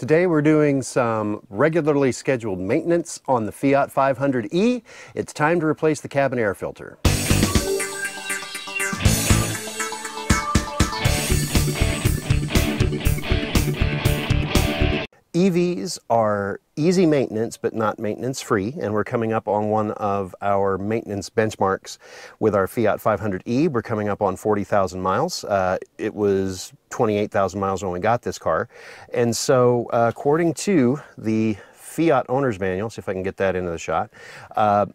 Today we're doing some regularly scheduled maintenance on the Fiat 500e. It's time to replace the cabin air filter. EVs are easy maintenance, but not maintenance free, and we're coming up on one of our maintenance benchmarks with our Fiat 500e. We're coming up on 40,000 miles. Uh, it was 28,000 miles when we got this car. And so, uh, according to the Fiat owner's manual, see if I can get that into the shot, uh,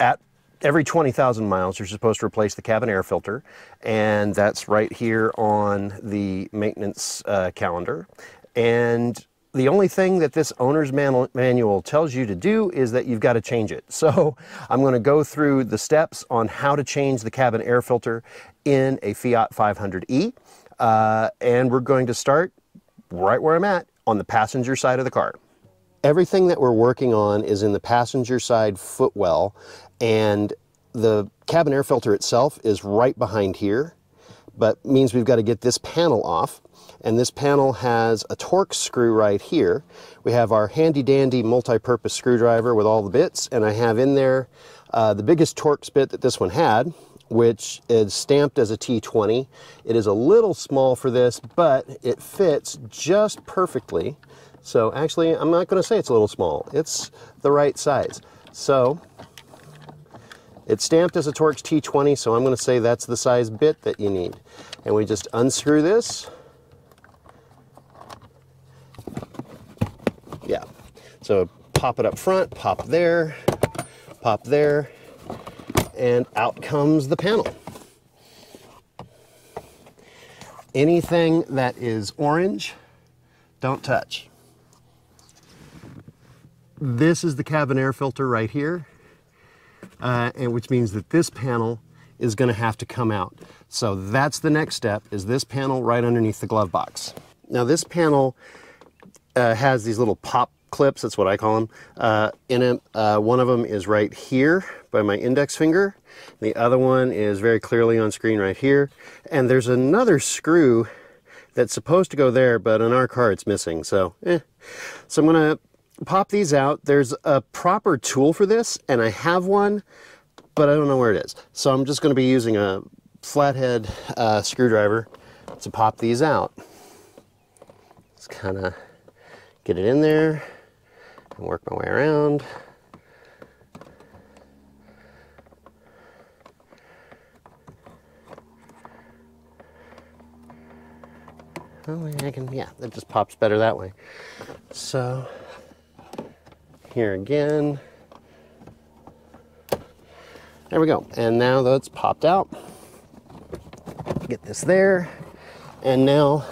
at every 20,000 miles, you're supposed to replace the cabin air filter, and that's right here on the maintenance uh, calendar. And the only thing that this owner's manual tells you to do is that you've got to change it. So I'm going to go through the steps on how to change the cabin air filter in a Fiat 500e. Uh, and we're going to start right where I'm at on the passenger side of the car. Everything that we're working on is in the passenger side footwell and the cabin air filter itself is right behind here, but means we've got to get this panel off and this panel has a Torx screw right here. We have our handy dandy multi-purpose screwdriver with all the bits, and I have in there uh, the biggest Torx bit that this one had, which is stamped as a T20. It is a little small for this, but it fits just perfectly. So actually, I'm not gonna say it's a little small. It's the right size. So it's stamped as a Torx T20, so I'm gonna say that's the size bit that you need. And we just unscrew this, yeah. So pop it up front, pop there, pop there, and out comes the panel. Anything that is orange, don't touch. This is the cabin air filter right here, uh, and which means that this panel is going to have to come out. So that's the next step, is this panel right underneath the glove box. Now this panel uh, has these little pop clips, that's what I call them, uh, in it. Uh, one of them is right here by my index finger. The other one is very clearly on screen right here. And there's another screw that's supposed to go there, but in our car it's missing, so eh. So I'm gonna pop these out. There's a proper tool for this, and I have one, but I don't know where it is. So I'm just gonna be using a flathead uh, screwdriver to pop these out. It's kind of get it in there and work my way around. Oh, I can, yeah, it just pops better that way. So, here again. There we go. And now that's popped out. Get this there. And now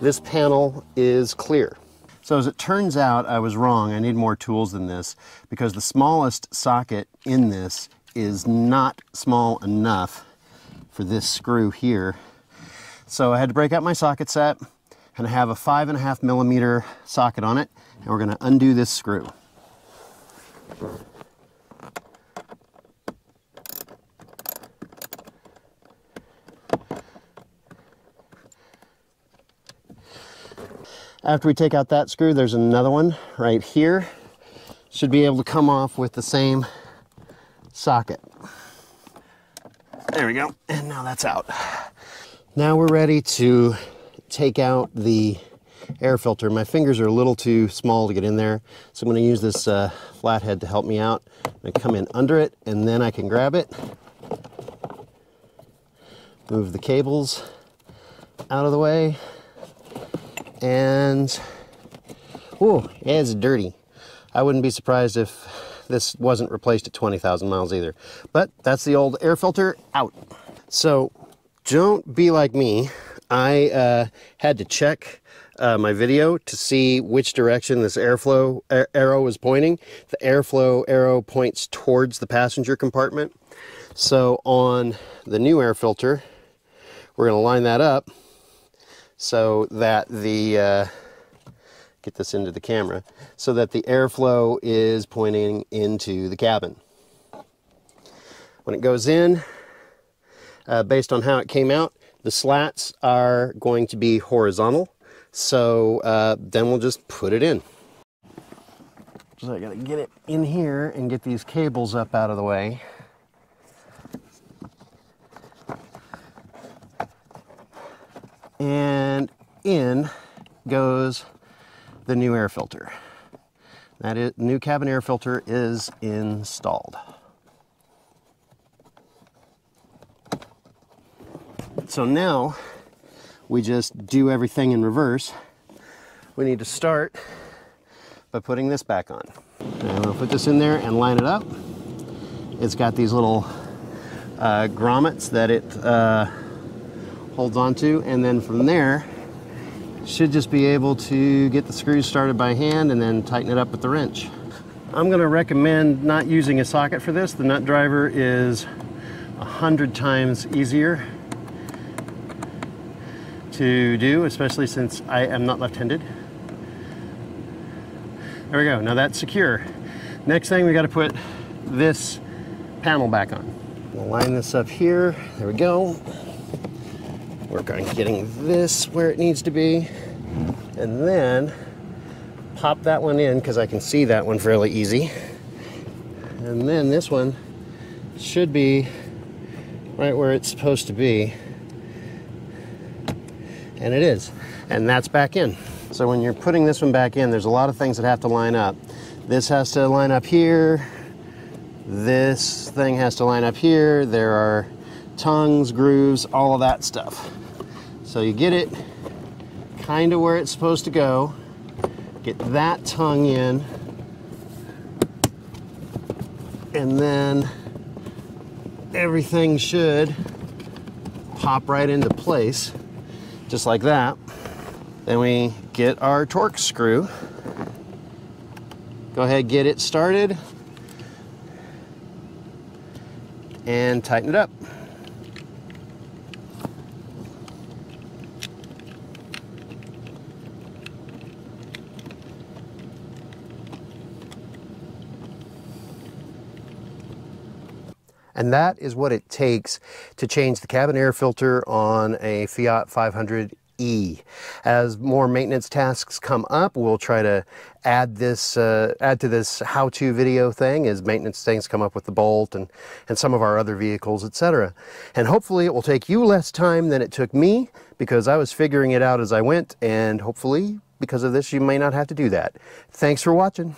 this panel is clear. So as it turns out, I was wrong. I need more tools than this because the smallest socket in this is not small enough for this screw here. So I had to break out my socket set and I have a five and a half millimeter socket on it and we're gonna undo this screw. After we take out that screw, there's another one right here. Should be able to come off with the same socket. There we go. And now that's out. Now we're ready to take out the air filter. My fingers are a little too small to get in there, so I'm going to use this uh, flathead to help me out. I'm going to come in under it, and then I can grab it. Move the cables out of the way and oh, it's dirty. I wouldn't be surprised if this wasn't replaced at 20,000 miles either. But that's the old air filter out. So don't be like me. I uh, had to check uh, my video to see which direction this airflow arrow is pointing. The airflow arrow points towards the passenger compartment. So on the new air filter, we're going to line that up so that the, uh, get this into the camera, so that the airflow is pointing into the cabin. When it goes in, uh, based on how it came out, the slats are going to be horizontal. So uh, then we'll just put it in. So I gotta get it in here and get these cables up out of the way. And in goes the new air filter. That is, new cabin air filter is installed. So now we just do everything in reverse. We need to start by putting this back on. And we'll put this in there and line it up. It's got these little uh, grommets that it uh, holds onto, and then from there, should just be able to get the screws started by hand and then tighten it up with the wrench. I'm going to recommend not using a socket for this. The nut driver is a hundred times easier to do, especially since I am not left-handed. There we go, now that's secure. Next thing we gotta put this panel back on. We'll line this up here, there we go. Work on getting this where it needs to be. And then pop that one in because I can see that one fairly easy. And then this one should be right where it's supposed to be and it is. And that's back in. So when you're putting this one back in, there's a lot of things that have to line up. This has to line up here. This thing has to line up here. There are tongues, grooves, all of that stuff. So you get it kind of where it's supposed to go. Get that tongue in. And then everything should pop right into place just like that. Then we get our Torx screw. Go ahead, get it started and tighten it up. And that is what it takes to change the cabin air filter on a Fiat 500e. As more maintenance tasks come up, we'll try to add this uh, add to this how-to video thing as maintenance things come up with the Bolt and, and some of our other vehicles, etc. And hopefully it will take you less time than it took me because I was figuring it out as I went and hopefully because of this you may not have to do that. Thanks for watching.